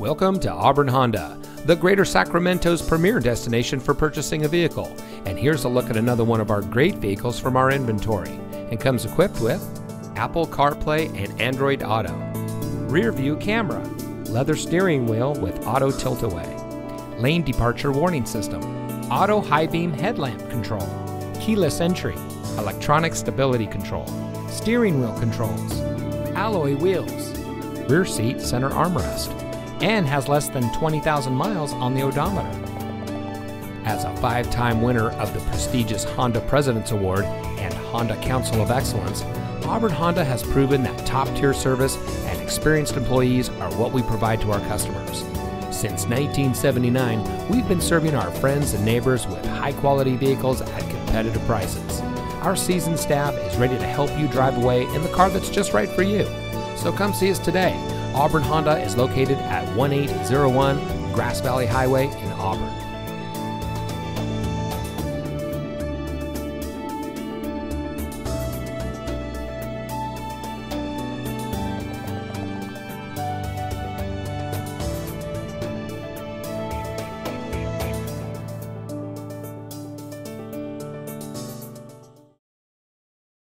Welcome to Auburn Honda, the Greater Sacramento's premier destination for purchasing a vehicle. And here's a look at another one of our great vehicles from our inventory. And comes equipped with Apple CarPlay and Android Auto, rear view camera, leather steering wheel with auto tilt away, lane departure warning system, auto high beam headlamp control, keyless entry, electronic stability control, steering wheel controls, alloy wheels, rear seat center armrest, and has less than 20,000 miles on the odometer. As a five time winner of the prestigious Honda President's Award and Honda Council of Excellence, Auburn Honda has proven that top tier service and experienced employees are what we provide to our customers. Since 1979, we've been serving our friends and neighbors with high quality vehicles at competitive prices. Our seasoned staff is ready to help you drive away in the car that's just right for you. So come see us today. Auburn Honda is located at 1801 Grass Valley Highway in Auburn.